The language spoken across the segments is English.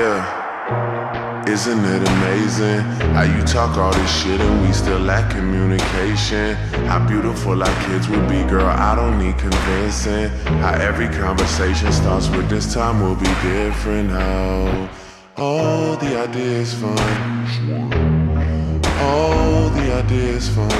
Isn't it amazing how you talk all this shit and we still lack communication? How beautiful our kids would be, girl. I don't need convincing. How every conversation starts with this time will be different. How all the idea is fun. All the idea is fun.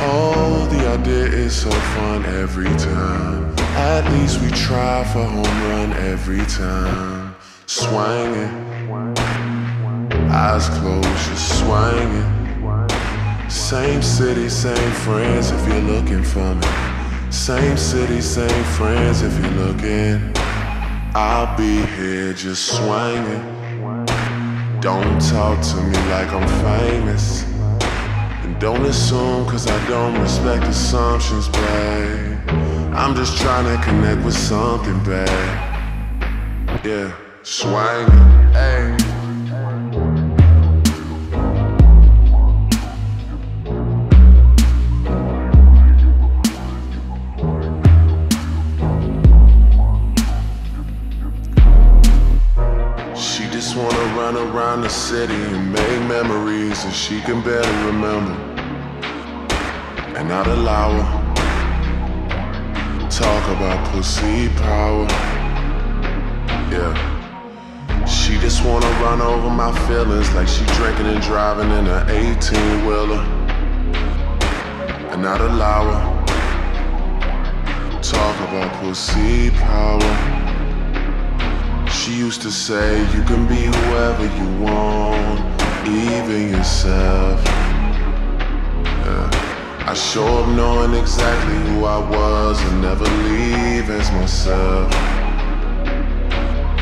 All the idea is so fun every time. At least we try for home run every time. Swinging, eyes closed, just swinging. Same city, same friends if you're looking for me. Same city, same friends if you're looking. I'll be here just swinging. Don't talk to me like I'm famous. And don't assume cause I don't respect assumptions, babe. I'm just trying to connect with something, bad. Yeah, swinging, hey. She just wanna run around the city and make memories that she can barely remember. And not allow her talk about pussy power. Yeah. She just wanna run over my feelings like she drinking and driving in an 18 wheeler. And not allow her talk about pussy power. She used to say you can be whoever you want, even yourself. Yeah. I show up knowing exactly who I was and never myself. Uh,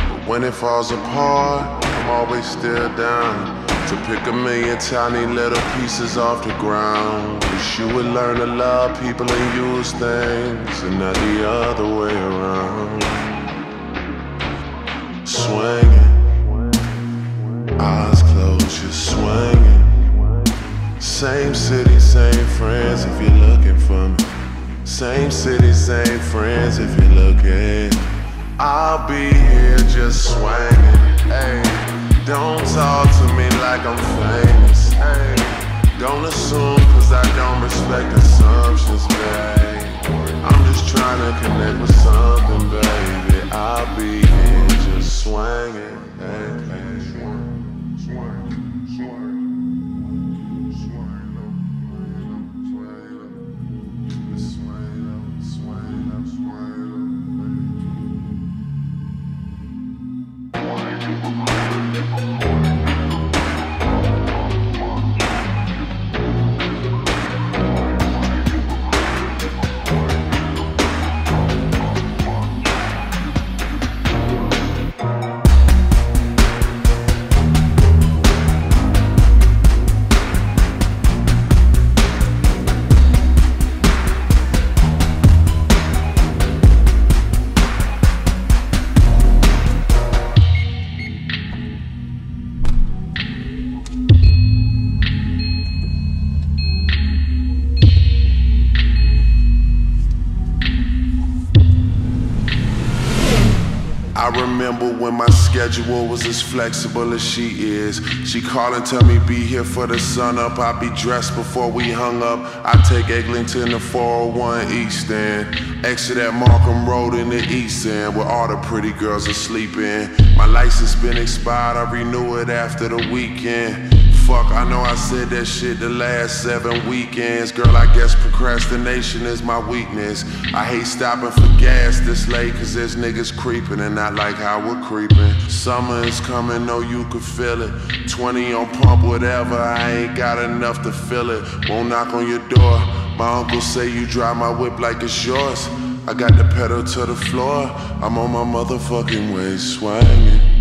but when it falls apart, I'm always still down to pick a million tiny little pieces off the ground. Wish you would learn to love people and use things and not the other way around swinging. Eyes closed, just swinging. Same city, same friends if you're looking for me. Same city, same friends if you're looking. I'll be here just swinging. Hey, don't talk to me like I'm famous. Hey, don't assume cause I don't respect assumptions, babe. Remember when my schedule was as flexible as she is. She call and tell me be here for the sun up. I be dressed before we hung up. I take Eglinton to 401 East End. Exit at Markham Road in the East End where all the pretty girls are sleeping. My license been expired, I renew it after the weekend. Fuck, I know I said that shit the last seven weekends. Girl, I guess procrastination is my weakness. I hate stopping for gas this late, cause there's niggas creeping and not like how we're creeping. Summer is coming, know you can feel it. 20 on pump, whatever, I ain't got enough to fill it. Won't knock on your door. My uncle say you drive my whip like it's yours. I got the pedal to the floor. I'm on my motherfucking way swinging.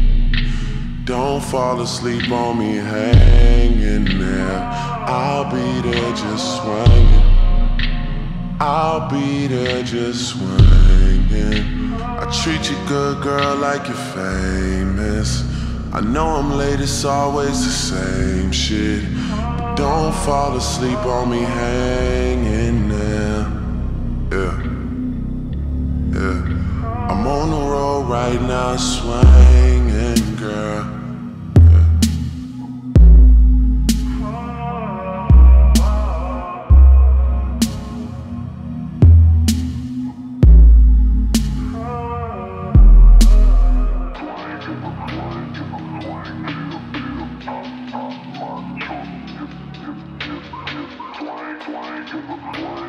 Don't fall asleep on me hanging there. I'll be there just swinging. I'll be there just swinging. I treat you good, girl, like you're famous. I know I'm late, it's always the same shit. But don't fall asleep on me hanging there. Yeah. Yeah. I'm on the road right now, swinging. to the.